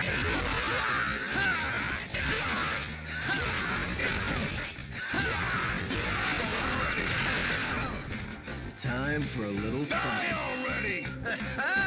Time for a little fun. already!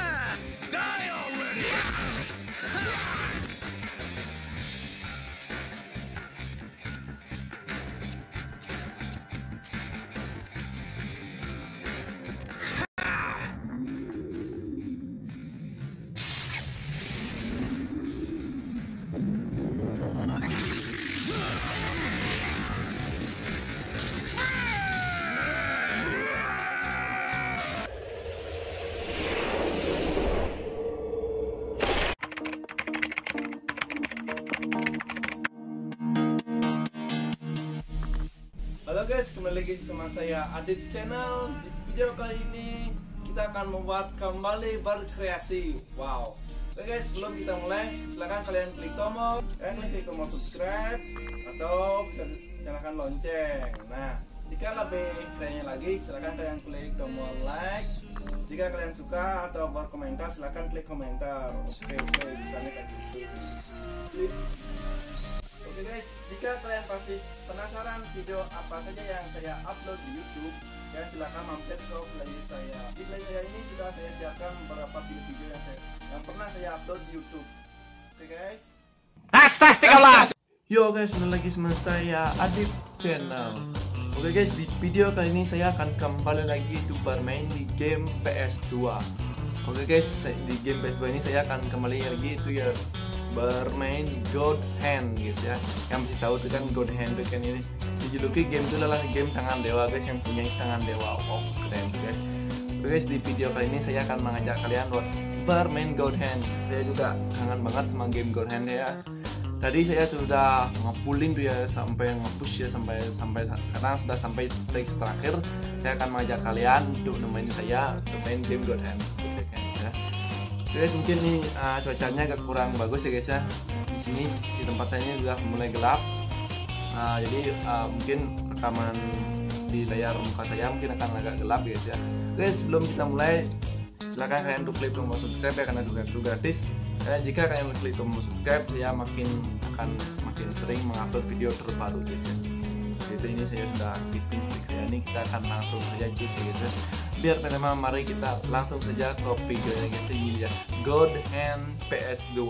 kembali lagi sama saya Adit Channel. Di video kali ini kita akan membuat kembali berkreasi. Wow. Oke guys, sebelum kita mulai, silahkan kalian klik tombol, kalian klik tombol subscribe atau bisa nyalakan lonceng. Nah, jika lebih kerennya lagi, silahkan kalian klik tombol like. Jika kalian suka atau berkomentar, silahkan klik komentar. Oke, oke, misalnya kayak gitu. Oke guys, jika kalian pasti penasaran video apa saja yang saya upload di YouTube, ya silahkan mampir ke playlist saya. Di playlist saya ini sudah saya siapkan beberapa video-video yang saya yang pernah saya upload di YouTube. Oke guys. Yo guys, kembali lagi sama saya Adit Channel. Oke guys, di video kali ini saya akan kembali lagi untuk bermain di game PS2. Oke guys, di game PS2 ini saya akan kembali lagi itu ya bermain God Hand guys ya. Yang masih tahu itu kan God Hand itu kan ini dijuluki game itu adalah game tangan dewa guys yang punya tangan dewa. Wow keren tuh guys. Oke guys di video kali ini saya akan mengajak kalian buat bermain God Hand. Saya juga kangen banget sama game God Hand ya. Tadi saya sudah ngepulin tuh ya sampai ngepush ya sampai sampai sekarang sudah sampai stage terakhir saya akan mengajak kalian untuk nemenin saya untuk main game God Hand guys mungkin nih uh, cuacanya agak kurang bagus ya guys ya. Di sini di tempat saya ini sudah mulai gelap. Nah, jadi uh, mungkin rekaman di layar muka saya mungkin akan agak gelap guys ya. Guys sebelum kita mulai silahkan kalian untuk klik tombol subscribe ya karena juga itu gratis. Dan jika kalian klik tombol subscribe saya makin akan makin sering mengupload video terbaru guys ya. Biasa ini saya sudah aktifin stick saya. Ini kita akan langsung saja cus ya guys ya biar pertama mari kita langsung saja ke videonya ini ya. God Hand PS2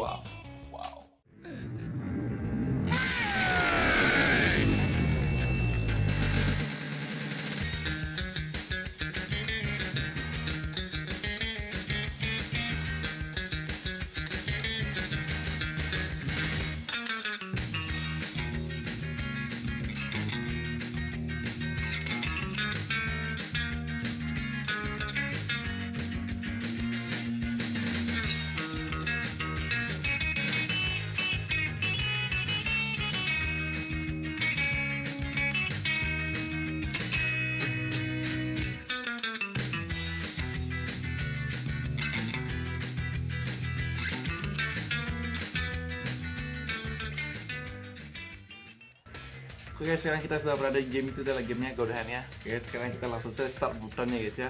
Oke guys, sekarang kita sudah berada di game itu adalah gamenya God Hand ya. Oke, sekarang kita langsung saja start buttonnya guys ya.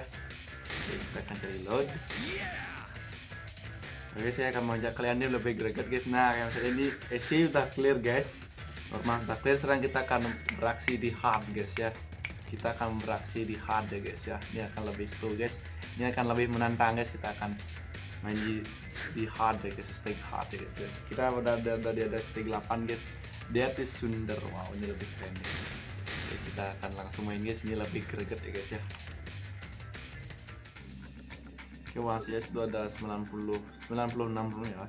Oke, kita akan cari load. Oke, saya akan mengajak kalian ini lebih greget guys. Nah, yang saya ini AC udah clear guys. Normal udah clear. Sekarang kita akan beraksi di hard guys ya. Kita akan beraksi di hard ya guys ya. Ini akan lebih seru guys. Ini akan lebih menantang guys. Kita akan main di, hard ya guys, stage hard ya guys ya. Kita udah ada udah di ada stage 8 guys. Dia tuh Sunder. Wow, ini lebih keren guys. Oke, kita akan langsung main guys. Ini lebih greget ya guys ya. Oke, masih ya sudah ada 90 96 belum ya.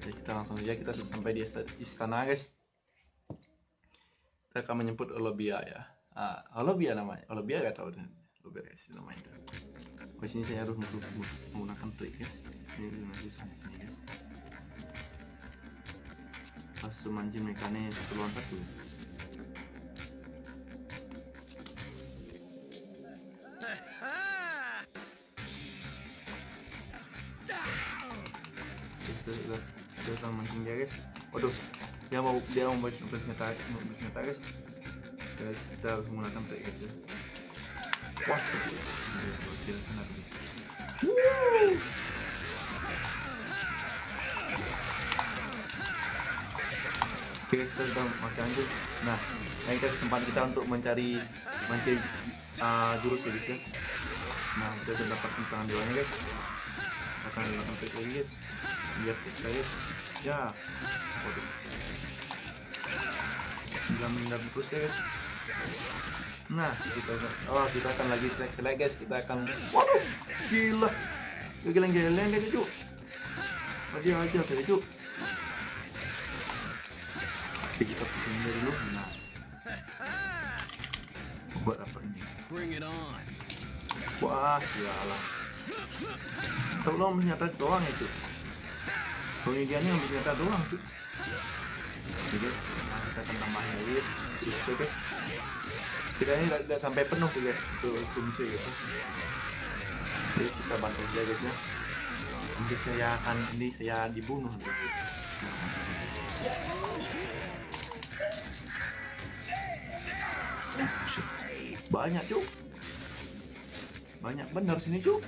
Jadi kita langsung aja kita sudah sampai di ist- istana guys. Kita akan menyebut Olobia ya. Ah, Olobia namanya. Olobia gak tahu deh. Olobia guys namanya. Oh, sini saya harus menggunakan trik guys. Ini masih sana sini guys. Pas mancing mekanik satu lawan satu. Mancing dia guys. Waduh, dia mau dia mau buat senjata mau buat senjata guys. Guys, kita harus menggunakan trik guys ya. Wah, guys. Oke kita sudah makan itu nah ini kita kesempatan kita untuk mencari mencari uh, jurus ya guys nah kita sudah dapat tangan dewanya guys. Akan melakukan trik lagi guys. Lihat kita guys. Ya. Waduh. Menghindar terus ya guys. Nah kita oh kita akan lagi selek selek guys. Kita akan waduh gila. Gila gila cuy aja aja cuy Kita pusing dulu nah buat apa ini. Bring it on. wah sialan tolong nyata doang itu. Pengidiannya ambil nyata doang tuh nah, kita akan tambahin lagi. Terus oke. Guys kita ini tidak sampai penuh tuh guys tuh kunci gitu. Oke, kita bantu aja guys ya. Nanti saya akan ini saya dibunuh guys. Banyak cuk. Banyak. Bener sini cuk.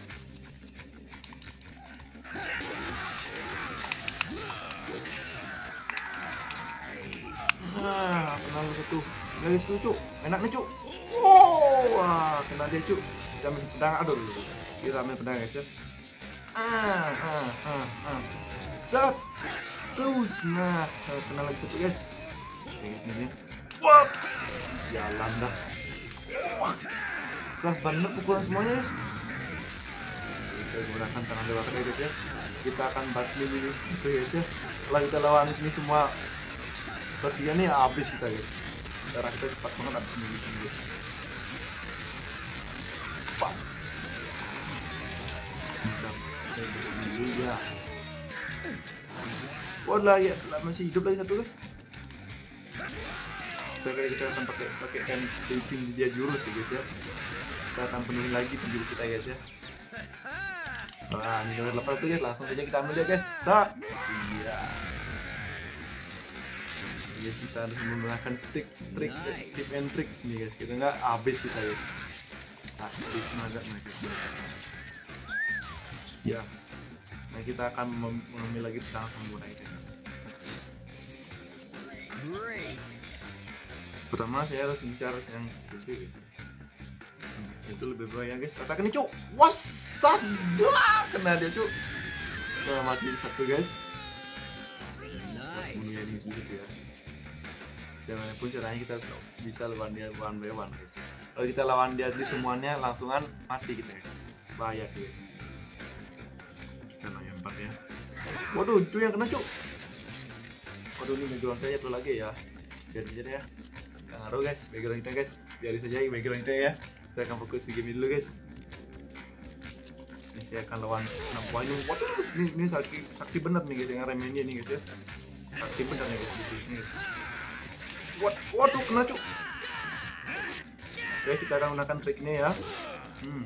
Nah kena lu satu garis tuh cuk. Enak nih cuk. Wow wah kena dia cuk. Ambil pedang aduh. Kita ambil pedang guys ya. Ah ah ah ah. Set. Terus nah kena lagi satu guys. Kayak gini wah jalan dah keras banget pukulan semuanya. Kita gunakan tangan dewa guys ya. Kita akan basmi dulu gitu ya. Setelah kita lawan ini semua Sepertinya nih habis kita guys. Darah kita cepat banget habis ini guys. Kita dulu ya. Ya masih hidup lagi satu guys Sekarang kita akan pakai pakai kan shaping dia jurus ya guys ya. Kita akan penuhi lagi penjuru kita guys ya. Wah ini udah lepas tuh guys. Langsung saja kita ambil ya guys. Tak iya. Ya kita harus menggunakan trik trik tip and trick nih guys. Kita nggak habis kita guys. Habis banget nih guys. Ya. Nah kita akan mengambil lagi pedang samurai guys. Great. Pertama saya harus bicara yang itu guys. Itu lebih bahaya guys. Katakan nih cuk. Wasad Wah, kena dia cuk. Wah, mati satu guys. Nice. bunuh ini dulu ya. Jangan pun caranya kita bisa lawan dia one by one guys. Kalau kita lawan dia di semuanya langsungan mati kita guys bahaya guys. Kita lempar ya. Waduh itu yang kena cuk. Waduh ini background saya tuh lagi ya. Aja deh ya ngaruh guys. Background kita guys. Biarin saja background kita ya. Kita akan fokus di game ini dulu guys. Ini saya akan lawan ini waduh ini, ini sakti sakti bener nih guys. Yang remen dia nih guys ya. Sakti bener nih guys di sini waduh kena cuk. Oke kita akan gunakan triknya ya. Hmm.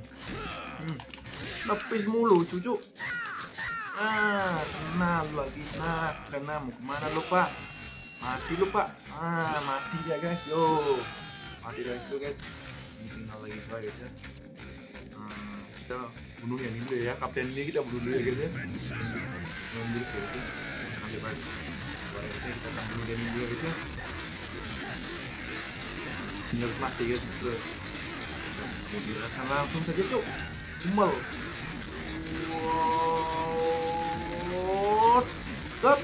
Hmm. Nepis mulu cucu ah kena lagi. Nah kena. Mau ke mana lu pak mati lu pak. Ah mati ya guys. Yo. Mati guys tuh guys. Ini tinggal lagi dua guys ya. Hmm, kita bunuh yang ini ya. Kapten ini kita bunuh dulu ya guys ya. Ngambil sih guys. Ya ambil balik kita akan bunuh dia dulu ya guys ya. Ini harus mati guys terus jadi akan langsung saja cuk. Kumel wow Stop.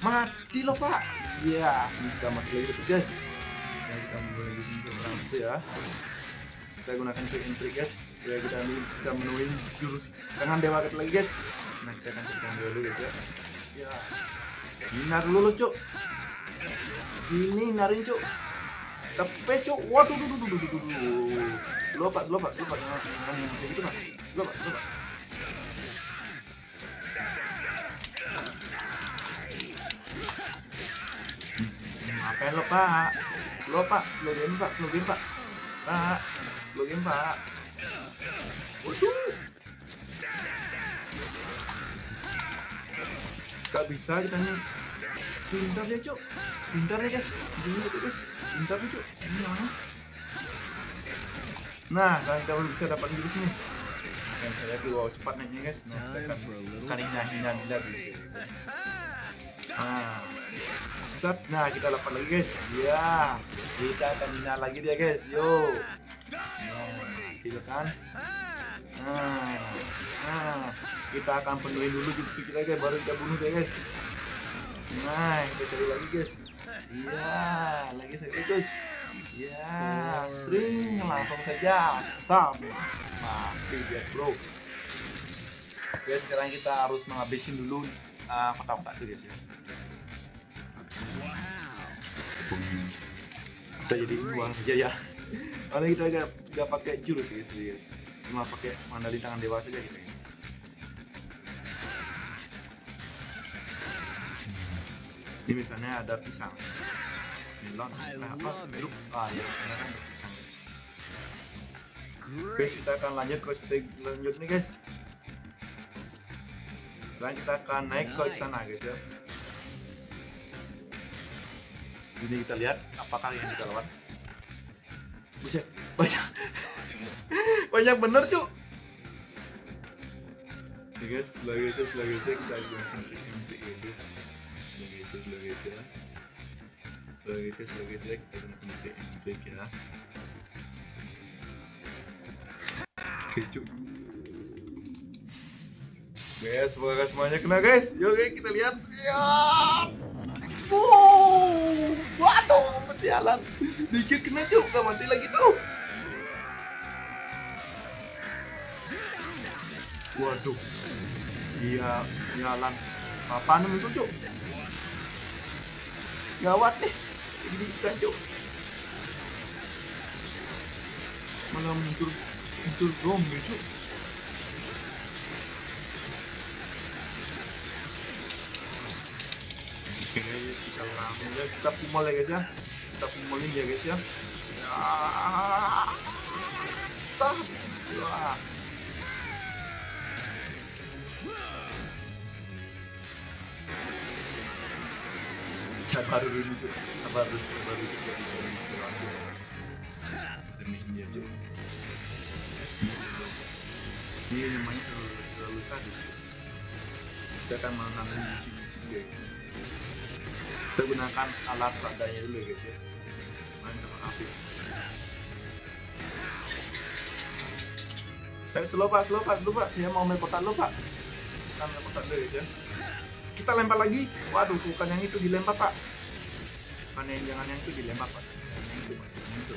mati loh pak iya kita mati lagi terus guys ya kita mulai di sini berlangsung ya. Kita gunakan trik trick guys. Supaya kita bisa menuhin jurus tangan dewa kita lagi guys. Nah kita akan tekan dulu guys ya. Ya Hinar dulu cuk. Ini narin cuk. Tepe cuk. Waduh duh duh duh duh duh lupa jangan jangan yang kayak gitu mas. Lupa lupa apa lo pak. Lo pak. Login pak. Login pak. Pak. Login pak. Waduh. Gak bisa kita nih. Pintar ya cuk. Pintar ya guys. Gini gitu guys pintar ya cuk. Ini mana? Nah kalian kita baru bisa dapat jurus nih. Saya lihat wow cepat naiknya guys. Nah kita akan hina hina gitu Nah, nah kita dapat lagi guys. Ya, kita akan hina lagi dia guys. Yo. Nah, kan. Nah, nah, kita akan penuhi dulu jurus kita guys, baru kita bunuh dia guys. Nah, kita cari lagi guys. Iya, lagi saja guys. Ya, string langsung saja. Sam. Mati dia bro. Oke, sekarang kita harus menghabisin dulu uh, itu guys ya. Kita jadi uang saja ya. Karena kita gak, gak pakai jurus guys, guys. Cuma pakai mandalin tangan dewa saja gitu. Ya. Ini misalnya ada pisang. Melon, nah, apa? Jeruk. Ah ya, kan pisang. Oke, kita akan lanjut ke step lanjut nih guys. Sekarang kita akan naik ke istana guys ya. Jadi kita lihat apakah yang kita lawan. Buset, banyak banyak bener cuk. Oke guys, setelah itu setelah itu kita gunakan trik trik gitu. Setelah itu setelah itu ya. Setelah itu setelah itu kita gunakan trik trik ya. Oke cuk. Guys, semoga semuanya kena guys. Yuk guys, kita lihat. Ya. Wow. Waduh, berjalan. Dikit kena juga mati lagi tuh. Waduh. Iya, jalan. Apaan itu, Cuk? Gawat nih. Ini bisa, Cuk. Malah muncul muncul zombie, Cuk. Oke, ya kita pumol ya guys ya. Kita pumolin ya guys ya. Ya. Sabar dulu cuy. Sabar dulu, sabar dulu. Demi dia cuy. Ini namanya terlalu terlalu tadi. Kita akan menangani biji-biji guys kita gunakan alat seadanya dulu guys ya. Main sama api. Saya slow pak slow pak pak. Saya mau kotak dulu pak. Kita kotak dulu ya kita lempar lagi. Waduh bukan yang itu dilempar pak. Bukan yang jangan yang itu dilempar pak. Yang itu pak. Yang itu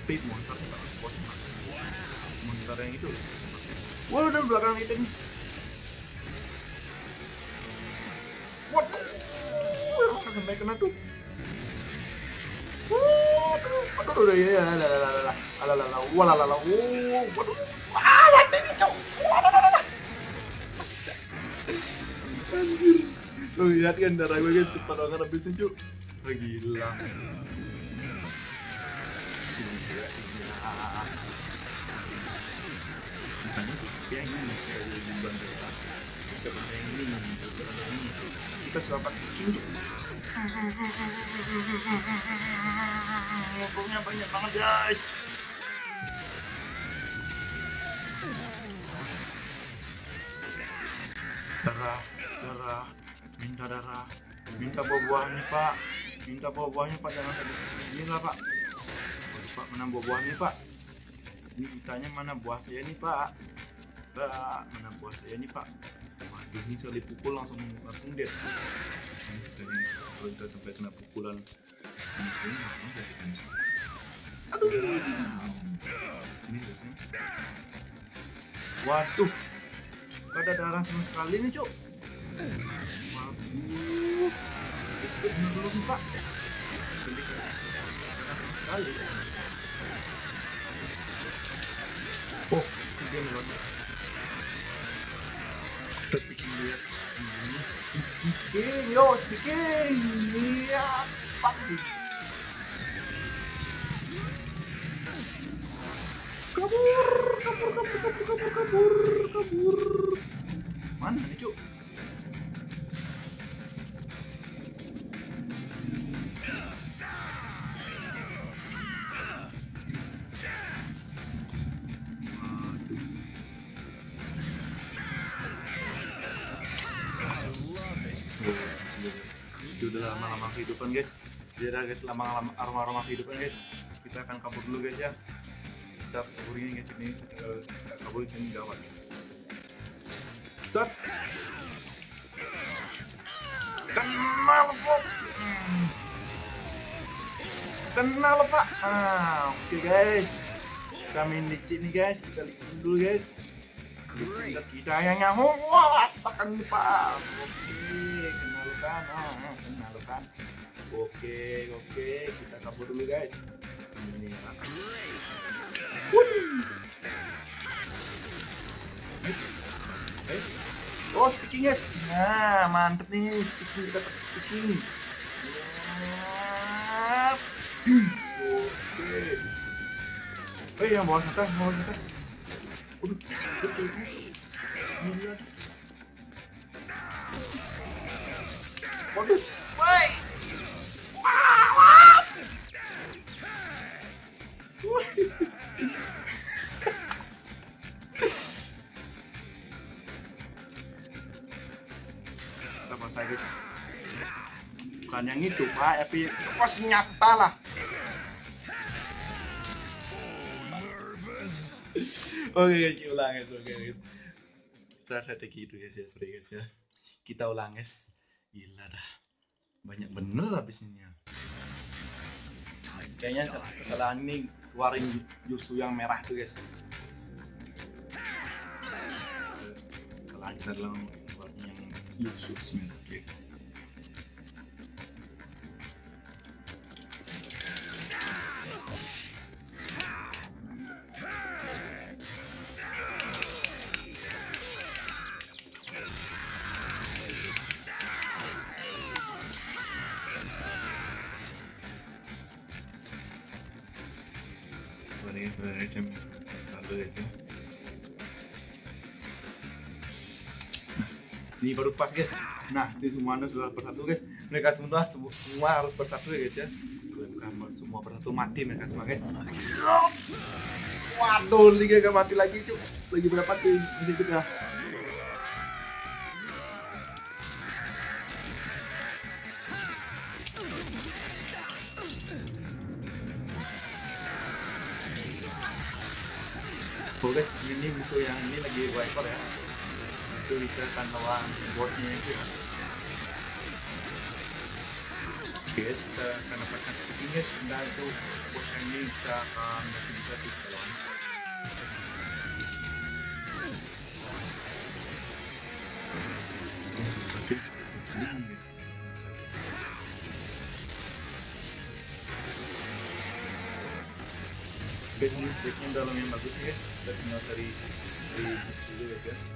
speed monster pak. Monster yang itu. Wah udah belakang itu nih sampai kena tuh waduh ah darah kita selamat kucing ngobrolnya banyak banget guys. Darah darah minta darah minta buah-buahnya pak. Minta buah-buahnya pak. Jangan ini lah pak. Waduh, pak mana buah-buahnya pak. Ini ditanya mana buah saya nih pak. Pak mana buah saya nih pak ini sekali pukul langsung langsung dead jadi kalau kita sampai kena pukulan. Ini langsung jadi aduh. Ini biasanya waduh. Ada darah sama sekali nih cuk. Waduh. Itu nih pak sekali oh dia melonjak Chiquinho, chiquinha. Kabur, kabur, kabur, kabur, kabur, kabur. Mana nih, lama-lama aroma-aroma kehidupan guys. Kita akan kabur dulu guys ya. Kita kabur ini guys ini uh, kabur ini gawat set. Kenal Hmm. kenal pak. Ah oke okay, guys. Kita main licin nih guys. Kita licin dulu guys. Kita yang yang wah rasakan pak. Oke kenalkan ah kenalkan oke oke kita kabur dulu guys ini Eh, Oh, sticking guys. Nah, mantep nih. Sticking kita pakai sticking. Yap. Oke. Oh, yang bawah kita, bawah betul. Gila. Waduh, woi. Bukan yang itu pak tapi pasti nyata lah. Oke guys kita ulang guys oke guys. Strategi itu guys ya sorry guys ya. Kita ulang guys. Gila dah. Banyak bener habisnya kayaknya setelah ini keluarin justru yang merah tuh guys setelah kita dalam keluarin yang Yusuf Oke. Sebenarnya baru pas guys. Nah ini semuanya sudah bersatu guys. Mereka semua semua harus bersatu ya guys ya. Bukan semua bersatu mati mereka semua guys. Waduh liga gak mati lagi cuy lagi berapa tim ini kita. Guys, ini musuh yang ini lagi wiper ya kan lawan botnya itu ya guys dan itu bos yang ini bisa bisa ini speaknya dalam yang bagus ya. Kita tinggal dari dari dulu ya guys.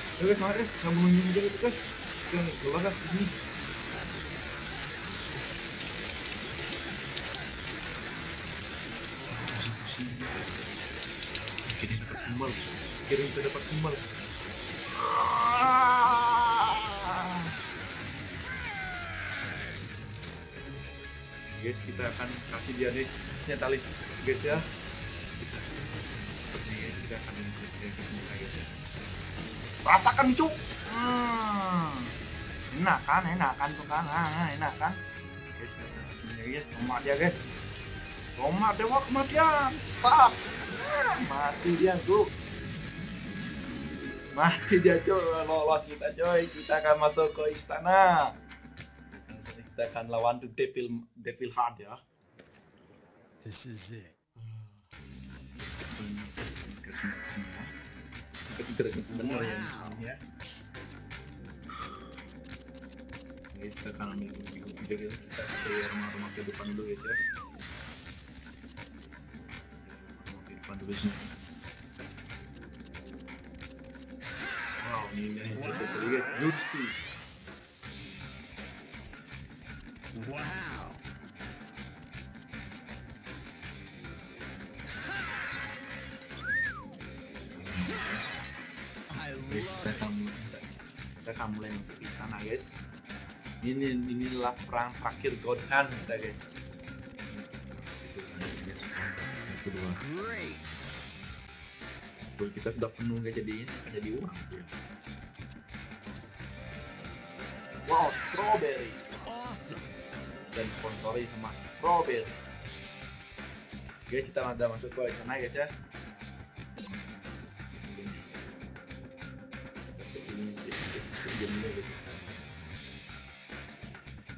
guys tinggal bunuhin saja gitu guys kita keluar ini. Kini dapat kembal kini kita dapat kembal guys kita akan kasih dia nih tali. Guys ya rasakan cu hmm. enak kan enak kan tuh kan. Ah, enak kan. Guys tomat dia guys. Tomat dewa kematian. Tak mati dia tuh mati dia cuy lolos kita coy. Kita akan masuk ke istana. Kita akan lawan tuh Devil Devil Heart ya. This is it. Benar ya di sini ya. Guys, kita video video kita kita ke rumah-rumah dulu guys ya. Rumah depan dulu sini. Wow, ini guys. Ini inilah perang terakhir Godhan kita guys. Kedua kita sudah penuh guys jadi jadi uang wow strawberry. Awesome. dan sponsori sama strawberry. Guys kita ada masuk ke sana guys ya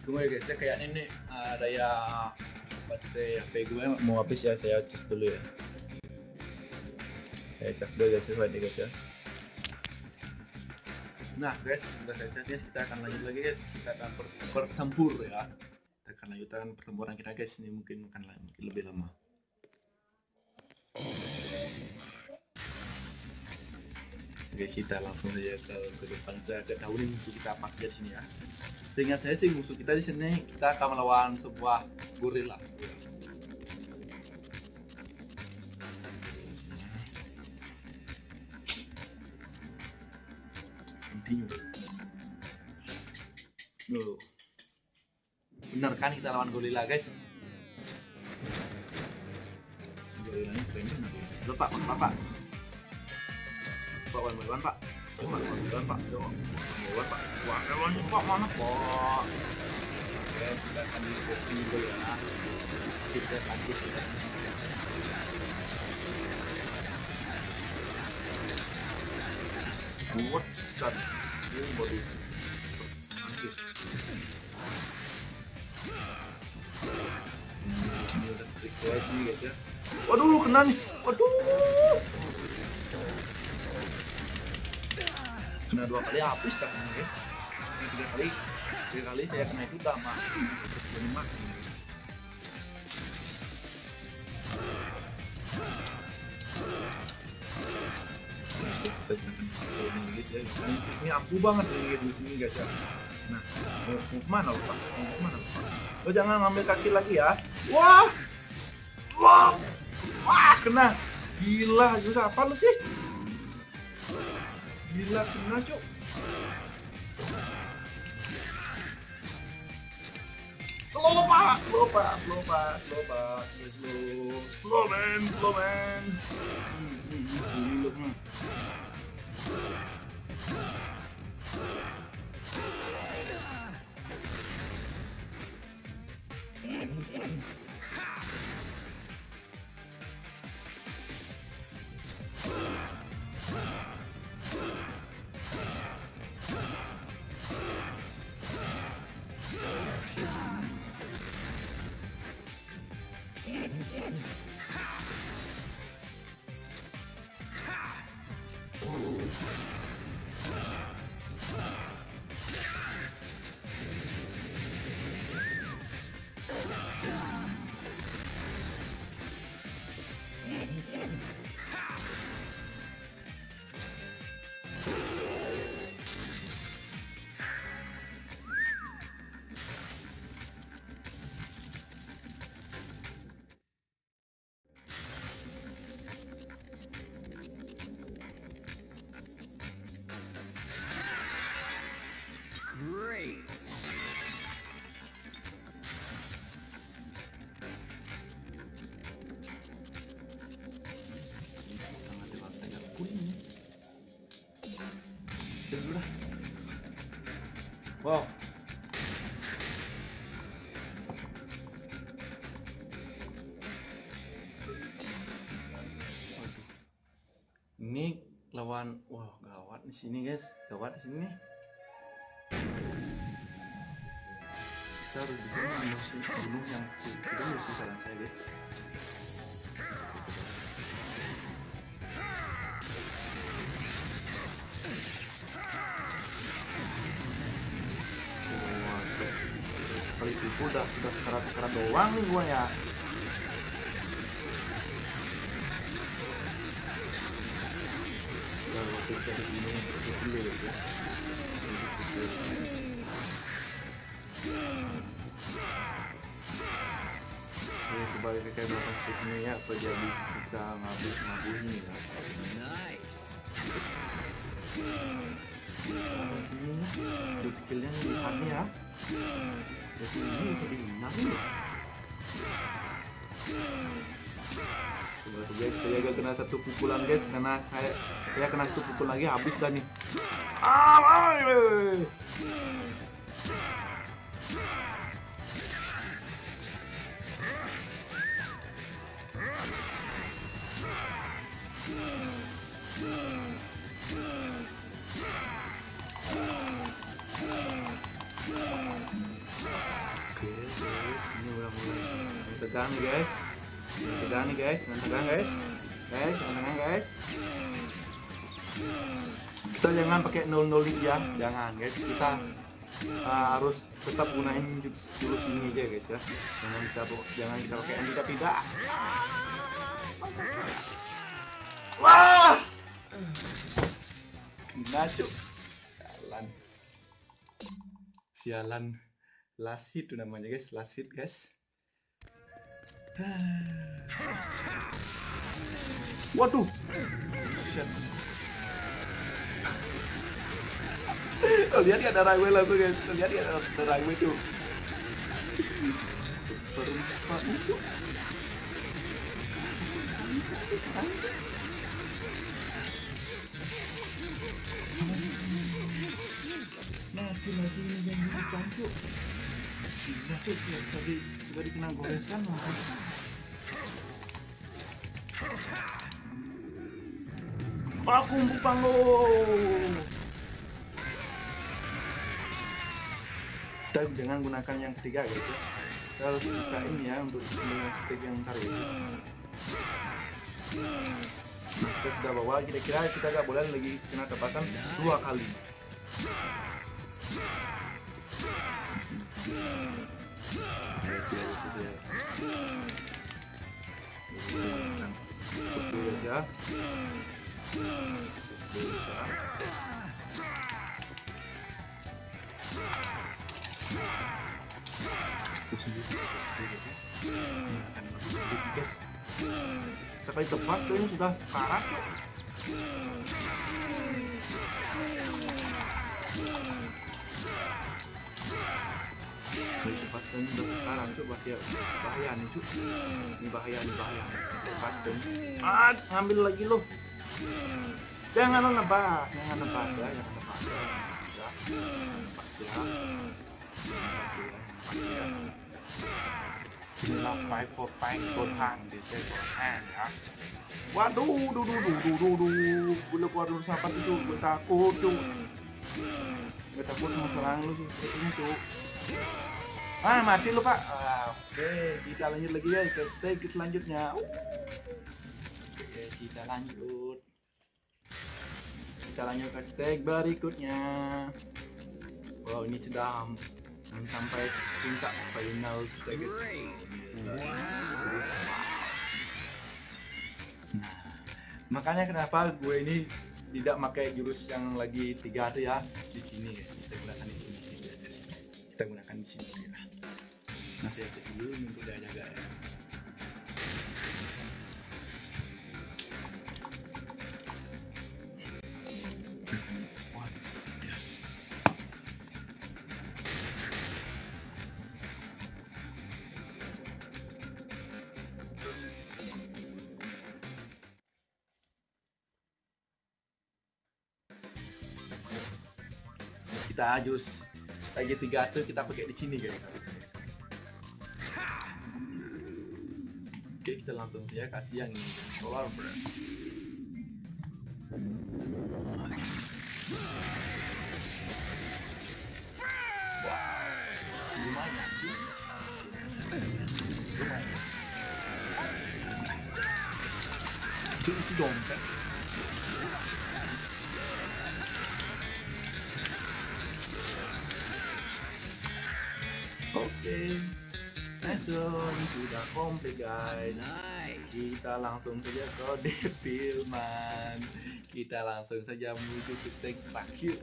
Tunggu ya guys, ya kayak ini uh, daya baterai HP gue mau habis ya, saya cas dulu ya. Saya cas dulu guys, sesuai nih guys ya. Nah guys, sudah saya cas guys, kita akan lanjut lagi guys. Kita akan ber- bertempur ya. Kita akan lanjutkan pertempuran kita guys. Ini mungkin akan lebih lama. Oke, kita langsung saja ke, ke depan kita ke dahulu musuh kita apa di sini ya. Seingat saya sih musuh kita di sini kita akan melawan sebuah gorila. Loh. Benar kan kita lawan gorila guys? Gorila ini keren banget ya. Loh pak, wan, wan, pak. Pak, wan, pak. Wan, wan, pak. Wah, wan, pak, mana pak? Oke, kita akan kopi dulu ya. Kita. Buat kan, ini. Lanjut. Ini udah ya. Waduh, kena nih. Waduh. Kena dua kali habis kan ini. Ini tiga kali. Tiga kali saya kena itu. Jadi mati. ini, ya. Ampuh banget ini di sini guys ya. Nah, mau ke mana lu pak? Mau ke mana lu pak? Lo jangan ngambil kaki lagi ya. Wah, wah, wah, kena. Gila, susah apa lu sih? Gila, kena cuk. Slow pak, slow pak, slow slow pak, slow. Gawat di sini guys. Gawat di sini kita harus bisa musuh bunuh yang itu musuh saran saya guys. Kali itu udah udah sekarat-sekarat doang nih gua ya Di sini itu dulu ya. Oke, kembali ke kehidupan ini ya, apa jadi kita ngabis ngabunyi ya. Nice. Ini skillnya lihatnya ya. Jadi ini jadi ya. Coba tuh guys, saya agak kena satu pukulan guys, karena kayak saya kena satu pukul lagi habis dah nih. Ah. Oke, guys, ini udah mulai tegang guys tegang nih guys, jangan tegang guys. Guys, jangan tegang guys. Kita jangan pakai nol nol ya, jangan guys. Kita uh, harus tetap gunain jurus, ini aja guys ya. Jangan kita jangan kita pakai yang tidak tidak Wah! Kena cuk. Sialan. Sialan. Last hit namanya guys. Last hit guys waduh. Oh, lihat ya ada runway langsung guys lihat ya ada, runway tuh. Mati lagi ini ya, tadi dikena goresan. Aku bukan lo. Kita jangan gunakan yang ketiga guys ya. Kita harus buka ini ya untuk stick yang itu. Kita sudah bawa kira-kira kita nggak boleh lagi kena tebakan dua kali. Betul ya. Betul ya. Itu sendiri. Ini akan lebih sedikit, ini udah sekarat tuh bahaya bahaya nih tuh. Ini bahaya nih bahaya. Tuh. Ah, ngambil lagi lo. Jangan nebak, jangan nebak ya, jangan nebak ya. Nebak ya. For for hand di sini for ya. Waduh, duh, duh, duh, duh, duh. Boleh keluar dulu gue takut. Gue takut sama sepertinya tuh. Ah, mati lu pak. Ah, Oke, kita lanjut lagi ya ke stage selanjutnya. Oke, kita lanjut. Kita lanjut ke stage berikutnya. Wow, ini sudah sampai tingkat final. Great. Nah, makanya kenapa gue ini tidak pakai jurus yang lagi tiga tuh ya di sini. Kita gunakan di sini. Kita gunakan di sini ya. Cek dulu untuk dia jaga ya. kita jus lagi tiga tuh kita pakai di sini guys oke kita langsung saja ya. kasih yang solar kan. brand lumayan. Itu oke. okay. Lesson sudah komplit guys. Kita langsung saja ke Devilman. Kita langsung saja menuju ke tank terakhir.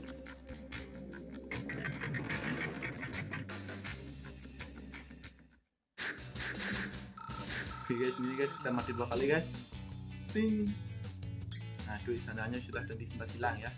Oke guys, ini guys kita mati dua kali guys. Ting. Nah, itu istananya sudah dan silang ya.